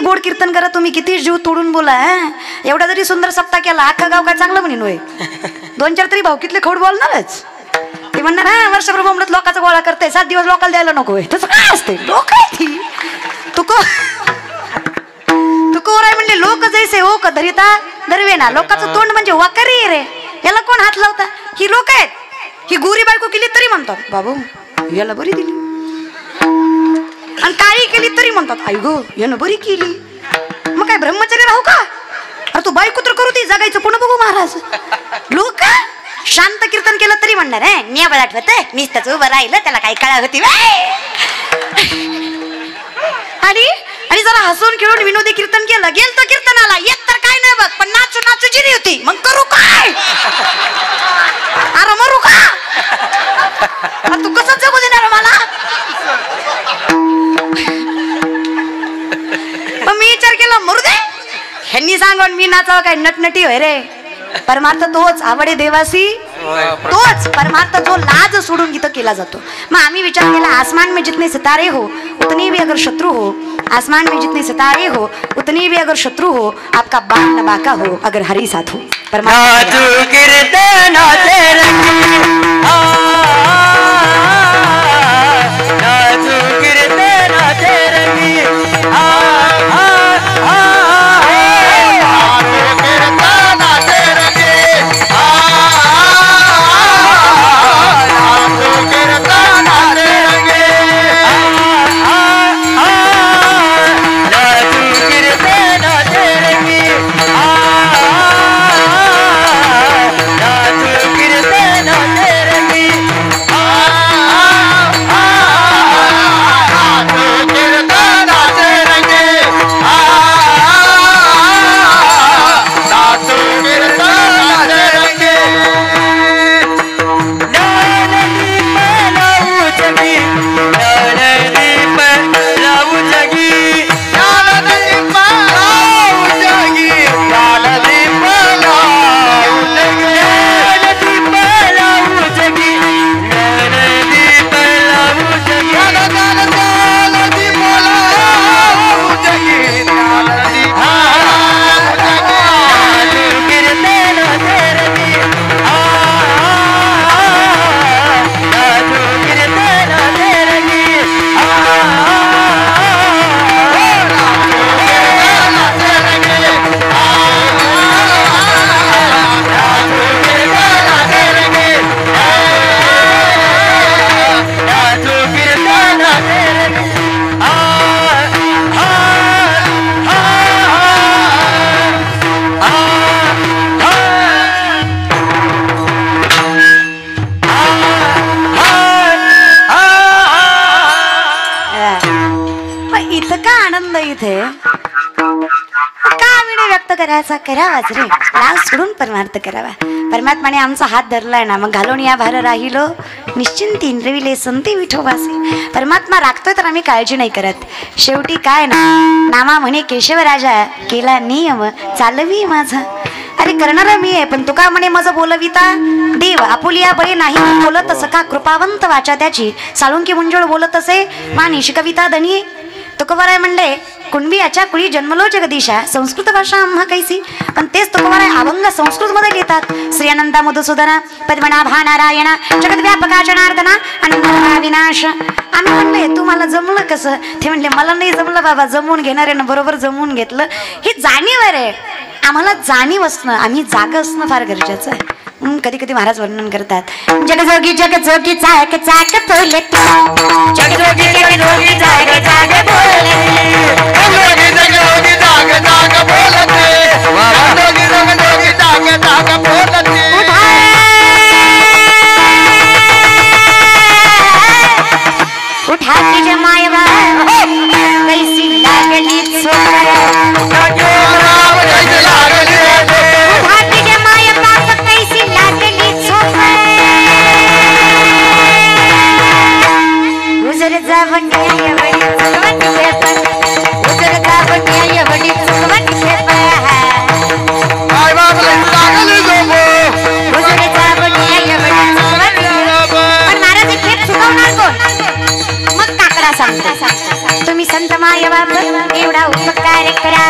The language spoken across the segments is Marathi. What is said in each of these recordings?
गोड कीर्तन करा तुम्ही किती जीव तोडून बोला? एवढा जरी सुंदर सप्ताह केला अख्खा गाव काय चांगलं म्हणून होय? दोन चार तरी भाऊकीतले खौड बोलणारच. ते म्हणणार हा वर्षभर बोंबलत लोकांचा गोळा करते सात दिवस लोकांना द्यायला नको तसं काय असते? लोक आहे ती तू को तू म्हणले लोक जैसे हो का धरिता दरवेना. लोकांचं तोंड म्हणजे वाकरी रे. याला कोण हात लावता? ही लोक आहेत. ही गोरी बायको केली तरी म्हणतात. बाबू याला बरी दिली. आणि काही केली तरी म्हणतात आई गो यानं बरी केली. मग काय ब्रह्मचर्य राहू का? अरे तू बायको तर करू ती जगायचं पुन्हा बघू महाराज. लोक शांत कीर्तन केलं तरी म्हणणार आहे नेबळ आठवत नुसतंच उभं राहिलं त्याला काही कळा होती आणि आणि जरा हसून खेळून विनोदी कीर्तन केलं गेल तर कीर्तनाला येत तर काय नाही बघ पण नाचू नाचू जिरी होती. मग करू काय? अरे मरू का ह्यांनी सांगून मी नाचावं काय? नटनटी होय रे. परमार्थ तोच आवडे देवासी. तोच परमार्थ जो लाज सोडून गीत केला जातो. मग आम्ही विचार केला आसमान में जितने सितारे हो उतनी भी अगर शत्रु हो. आसमान में जितने सितारे हो उतनी भी अगर शत्रु हो आपका बाल न बाका हो अगर हरी साथ हो. परमार्थ व्यक्त करा आज रे लाज सोडून परमार्थ करावा. परमात्माने आमचा हात धरलाय ना मग घालून या भार राहिलो. निश्चिंत इंद्रविले संती विठोबासे परमात्मा राखतोय तर आम्ही काळजी नाही करत. शेवटी काय ना नामा म्हणे केशव राजा केला नियम चालवी माझा. अरे करणारा मी आहे पण तुका म्हणे माझं बोलविता? देव आपुलिया बळे नाही बोलत सका कृपावंत वाचा त्याची. साळुंकी मुंजोळ बोलत असे मानिश कविता धनी. तुकोबाराय म्हणले कुणबी याच्या कुळी जन्मलो जगदीशा संस्कृत भाषा आम्हा कैसी. पण तेच तुकोबाराय अभंग संस्कृत मध्ये लिहितात श्रीअनंदा मधुसूदना पद्मनाभा नारायणा जगद्व्यापका जनार्दना आणि विनाश. आम्ही म्हणले तू मला जमलं कसं? ते म्हणले मला नाही जमलं बाबा जमवून घेणाऱ्यानं बरोबर जमवून घेतलं. ही जाणीव आहे रे. आम्हाला जाणीव असणं आम्ही जाग असणं फार गरजेचं आहे. कधी कधी महाराज वर्णन करतात जगजोगी जगजोगी चाक चाक बोले जगजोगी जगजोगी जाग जाग बोले उठा कैसी तुम्ही संत माय बाप एवढा उपकार करा.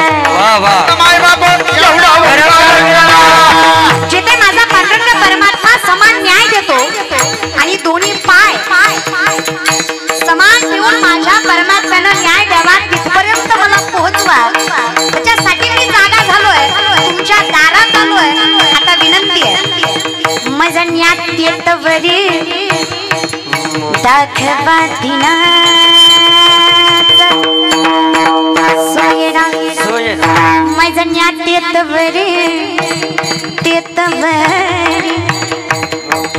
जिथे माझा पांडुरंग परमात्मा समान न्याय देतो आणि दोन्ही पाय समान देऊन माझ्या परमात्म्यानं न्याय द्यावा तिथपर्यंत मला पोहोचवा त्याच्यासाठी मी जागा झालोय तुमच्या दारात आलोय. आता विनंती आहे माझं न्यात येत वरी दाखवा दिना. माझं तेतवरी तेतवरी वरी तेतवरी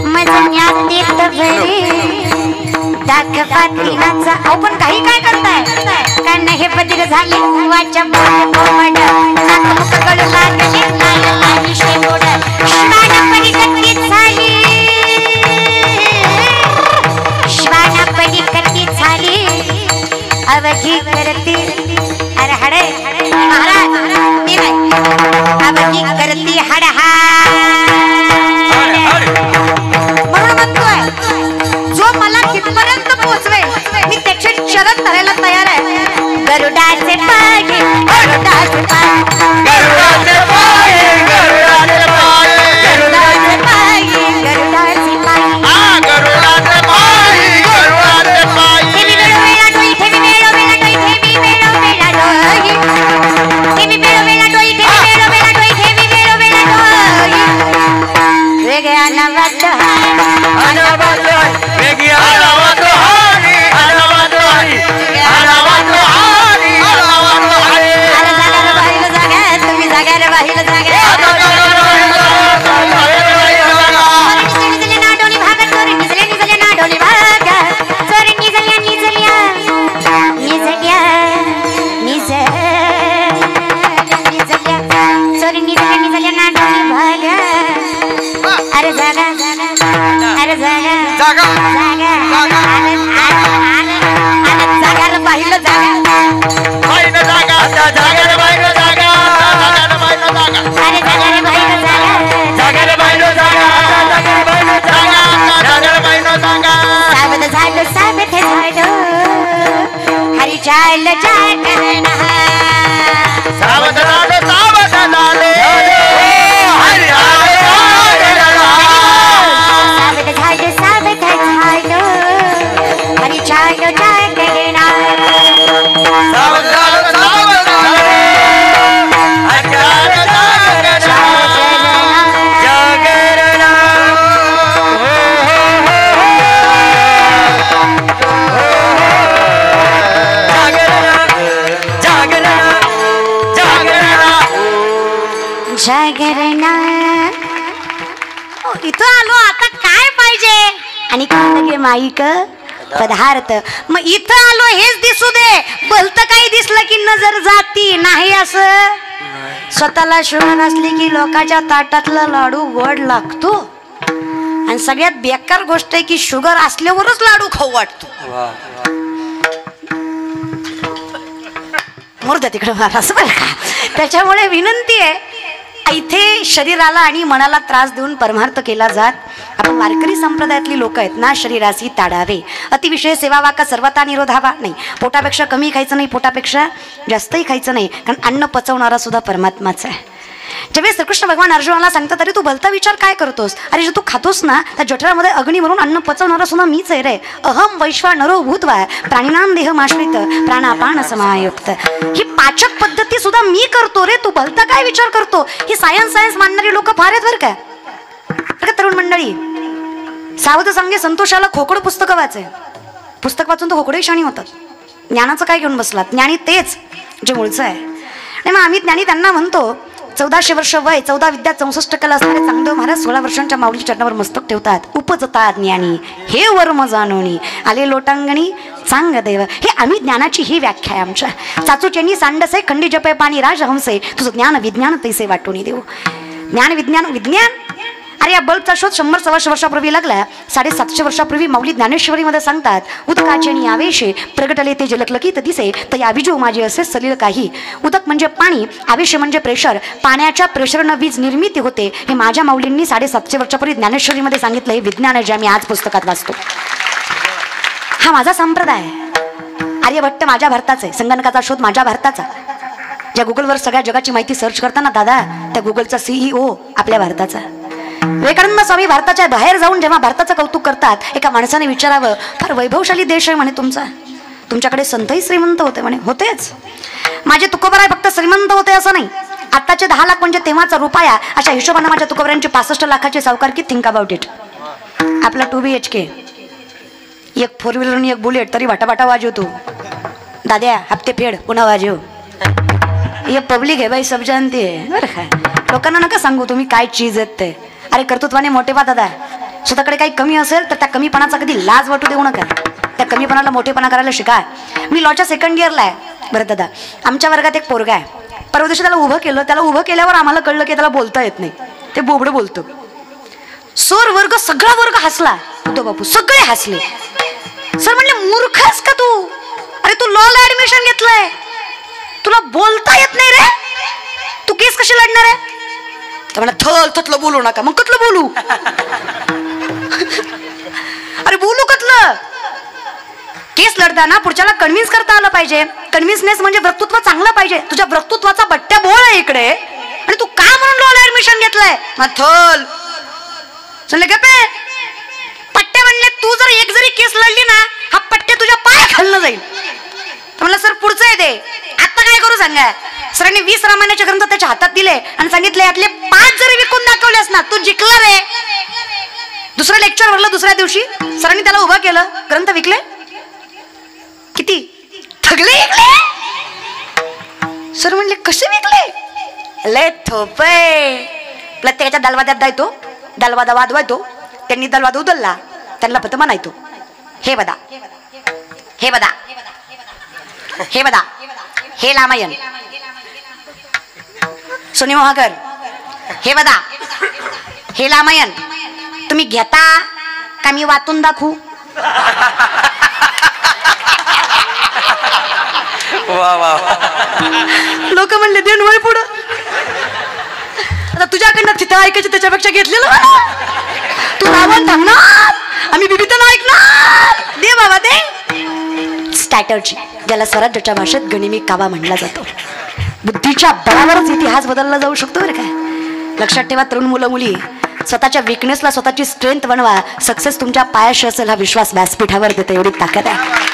माझं न्यात दाखवा दिनाचा अहो पण काही काय करताय? कारण हे बदल झाले वाच्या कोमड नाक चरण धरायला तयार आहे. गरुडाचे पाय गरुडाचे पाय गरुडाचे पाय, गरुडाचे पाय, गरुडाचे पाय गरुडाचे पाय गरुडाचे पाय गरुडाचे पाय ठेवी वेळोवेळा डोई ठेवी वेळोवेळा डोई ठेवी वेळोवेळा डोई. ठेवी वेळोवेळा डोई ठेवी वेळोवेळा डोई ठेवी वेळोवेळा डोई. वेगळ्या नवत अनावात वेगळी अनावात चाल जागरणा सावध झाले सावध माईक पदार्थ. मग इथं आलो हेच दिसू दे. भलत काही दिसलं की नजर जाती. नाही असं. स्वतःला शुगर असली की लोकांच्या ताटातला लाडू गोड लागतो. आणि सगळ्यात बेकार गोष्ट आहे की शुगर असल्यावरच लाडू खाऊ वाटतो. मुर्द तिकडे मला असं बरं का? त्याच्यामुळे विनंती आहे इथे शरीराला आणि मनाला त्रास देऊन परमार्थ केला जात. आपण वारकरी संप्रदायातली लोक आहेत ना शरीरासी ताडावे. अतिविषय सेवा वाका सर्वता निरोधावा. नाही पोटापेक्षा कमी खायचं नाही पोटापेक्षा जास्तही खायचं नाही कारण अन्न पचवणारा सुद्धा परमात्माच आहे. ज्यावेळेस श्रीकृष्ण भगवान अर्जुनाला सांगतात तरी तू भलता विचार काय करतोस? अरे जे तू खातोस ना त्या जठरामध्ये अग्नी म्हणून अन्न पचवणारा सुद्धा मीच आहे रे. अहम वैश्वा नरो भूतवा प्राणीनाम देह माश्रित प्राणापान समायुक्त. ही पाचक पद्धती सुद्धा मी करतो रे. तू भलता काय विचार करतो? ही सायन्स सायन्स मानणारी लोक फार आहेत बरं का तरुण मंडळी? सावध सांगे संतोषाला खोकड पुस्तकं वाचे पुस्तक वाचून तर खोकडे क्षणी होतात. ज्ञानाचं काय घेऊन बसलात? ज्ञानी तेच जे मूळचं आहे. आणि मग आम्ही ज्ञानी त्यांना म्हणतो चौदाशे वर्ष वय चौदा विद्या चौसष्ट कला असणारे चांगदेव महाराज सोळा वर्षांच्या माऊली चरणावर मस्तक ठेवतात. उपजतात ज्ञानी. हे वर्म जाणवणी आले लोटांगणी चांग देव. हे आम्ही ज्ञानाची ही व्याख्या आहे आमच्या. चाचूचेनी सांडसे खंडी जपे पाणी राजहंसे. तुझं ज्ञान विज्ञान तैसे वाटून देऊ. ज्ञान विज्ञान विज्ञान अरे या बल्बचा शोध शंभर सव्वाशे वर्षापूर्वी लागला. साडेसातशे वर्षापूर्वी माऊली ज्ञानेश्वरीमध्ये सांगतात उदकाचे आणि आवेशे प्रगटले ते जलकलकीत दिसे तर या अभिजू माझे असे सलील काही. उदक म्हणजे पाणी आवेश म्हणजे प्रेशर पाण्याच्या प्रेशरनं वीज निर्मिती होते. हे माझ्या माऊलींनी साडेसातशे वर्षापूर्वी ज्ञानेश्वरीमध्ये सांगितलं. हे विज्ञान आहे जे आम्ही आज पुस्तकात वाचतो. हा माझा संप्रदाय. आर्यभट्ट माझ्या भारताचा आहे संगणकाचा शोध माझ्या भारताचा. ज्या गुगलवर सगळ्या जगाची माहिती सर्च करताना दादा त्या गुगलचा सीईओ आपल्या भारताचा. विवेकानंद स्वामी भारताच्या बाहेर जाऊन जेव्हा भारताचं कौतुक करतात एका माणसाने विचारावं फार वैभवशाली देश आहे म्हणे तुमचा. तुमच्याकडे संतही श्रीमंत होते म्हणे. होतेच. माझे तुकोबराय फक्त श्रीमंत होते असं नाही. आत्ताचे दहा लाख म्हणजे तेव्हाचा रुपया. अशा हिशोबाने माझ्या तुकोबऱ्यांची पासष्ट लाखाची सावकारकी थिंक अबाउट इट. आपला टू बी एच के एक फोर व्हीलर आणि एक बुलेट तरी वाटावाटा वाजवतो दाद्या हप्ते फेड पुन्हा वाजव. हे पब्लिक आहे बाई सब जानते आहे. बरं का? लोकांना नका सांगू तुम्ही काय चीज आहेत ते. अरे कर्तृत्वाने मोठेपा दादा स्वतःकडे काही कमी असेल तर त्या कमीपणाचा कधी लाज वाटू देऊ नका. त्या कमीपणाला मोठेपणा करायला शिका. मी लॉच्या सेकंड इयरला आहे. बरं दादा आमच्या वर्गात एक पोरगा आहे. परवा दिवशी त्याला उभं केलं त्याला उभं केल्यावर आम्हाला कळलं की त्याला बोलता येत नाही. ते बोबडं बोलतं. सर वर्ग सगळा वर्ग हसला. तो बापू सगळे हसले. सर म्हणले मूर्खस का तू? अरे तू लॉला ऍडमिशन घेतलंय. तुला बोलता येत नाही रे. तू केस कशी लढणार आहे? म्हणा थल थतलं बोलू नका. मग कतलं बोलू? अरे बोलू कतलं केस लढताना पुढच्याला कन्व्हिन्स करता आलं पाहिजे. कन्व्हिन्सनेस म्हणजे वक्तृत्व चांगलं पाहिजे. तुझ्या वक्तृत्वाचा बट्ट्या बोळ आहे इकडे. आणि तू का म्हणून लॉला ऍडमिशन घेतलंय? मग थल. चल गपे पट्ट्या म्हणले तू जर एक जरी केस लढली ना हा पट्ट्या तुझ्या पाय खाल्लं जाईल. म्हणलं सर पुढचं आहे ते. आता काय करू सांगा सरांनी वीस रामायणाचे ग्रंथ त्याच्या हातात दिले आणि सांगितले यातले पाच जरी विकून दाखवलेस ना तू जिंकला रे दुसरं लेक्चर भरलं दुसऱ्या दिवशी सरांनी त्याला उभं केलं. ग्रंथ विकले? किती? ठगले विकले सर म्हणले कसे विकले? लय थोपे प्रत्येकाच्या दलवाद्यात जायतो दलवादा वादवायतो त्यांनी दलवादा उदलला त्यांना फक्त म्हणायतो हे बदा हे बदा हे बदा हे लामायन सोनी महाकर. हे बदा हे रामायण. तुम्ही घेता का मी वाचून दाखवू? वा वा लोक म्हणले देण वय पुढं. आता तुझ्याकडनं तिथं ऐकायचं त्याच्यापेक्षा घेतलेलं. तू रावण थांबणार. आम्ही बिबितन ऐकणार. दे बाबा दे. स्ट्रॅटर्जी ज्याला स्वराज्याच्या भाषेत गनिमी कावा म्हणला जातो. बुद्धीच्या बळावरच इतिहास बदलला जाऊ शकतो बरं काय लक्षात ठेवा तरुण मुलं मुली. स्वतःच्या विकनेसला स्वतःची स्ट्रेंथ बनवा. सक्सेस तुमच्या पायाशी असेल हा विश्वास व्यासपीठावर देते एवढी ताकद आहे.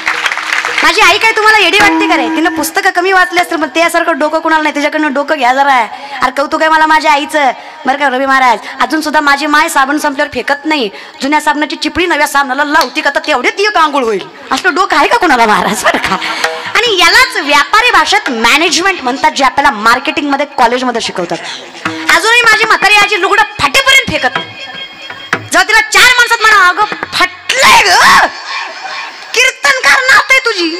माझी आई काय तुम्हाला एडी वाटते का रे? तिनं पुस्तकं कमी वाचली असतील मग त्यासारखं डोकं कुणाला नाही? त्याच्याकडनं डोकं घ्या जरा. अरे कौतुक आहे मला माझ्या आईचं. बरं का रवी महाराज? अजून सुद्धा माझी माय साबण संपल्यावर फेकत नाही. जुन्या साबणाची चिपळी नव्या साबणाला लावती का तर तेवढे ती आंघोळ होईल. असलं डोकं आहे का कुणाला महाराज? बरं का. आणि यालाच व्यापारी भाषेत मॅनेजमेंट म्हणतात जे आपल्याला मार्केटिंगमध्ये कॉलेजमध्ये शिकवतात. अजूनही माझी म्हातारी आजी लुगडं फाटेपर्यंत फेकत जेव्हा तिला चार माणसात म्हणा अगं फाटलंय ग. कीर्तनकार नात आहे तुझी.